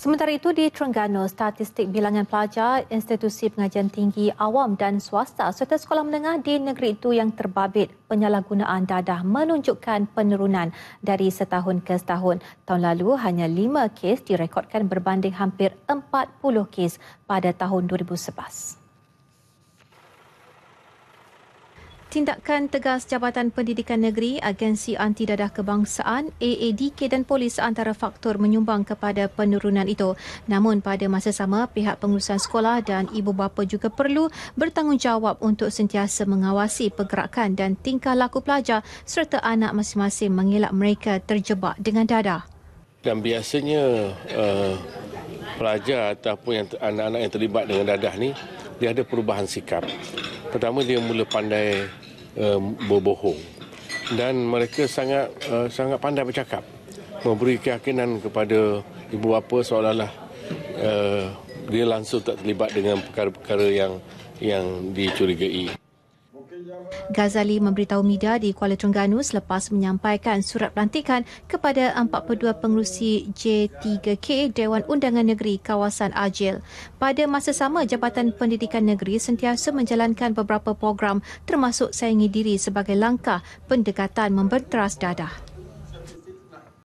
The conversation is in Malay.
Sementara itu di Terengganu, statistik bilangan pelajar institusi pengajian tinggi awam dan swasta serta sekolah menengah di negeri itu yang terbabit penyalahgunaan dadah menunjukkan penurunan dari setahun ke setahun. Tahun lalu hanya 5 kes direkodkan berbanding hampir 40 kes pada tahun 2011. Tindakan tegas Jabatan Pendidikan Negeri, Agensi Anti Dadah Kebangsaan, AADK dan polis antara faktor menyumbang kepada penurunan itu. Namun pada masa sama, pihak pengurusan sekolah dan ibu bapa juga perlu bertanggungjawab untuk sentiasa mengawasi pergerakan dan tingkah laku pelajar serta anak masing-masing mengelak mereka terjebak dengan dadah. Dan biasanya uh, pelajar ataupun yang anak-anak yang terlibat dengan dadah ni dia ada perubahan sikap. Pertama dia mula pandai uh, berbohong dan mereka sangat uh, sangat pandai bercakap, memberi keyakinan kepada ibu bapa seolah-olah uh, dia langsung tak terlibat dengan perkara-perkara yang yang dicurigai. Ghazali memberitahu media di Kuala Terengganu selepas menyampaikan surat pelantikan kepada 42 pengurusi J3K Dewan Undangan Negeri kawasan Ajil. Pada masa sama, Jabatan Pendidikan Negeri sentiasa menjalankan beberapa program termasuk sayangi diri sebagai langkah pendekatan membenteras dadah.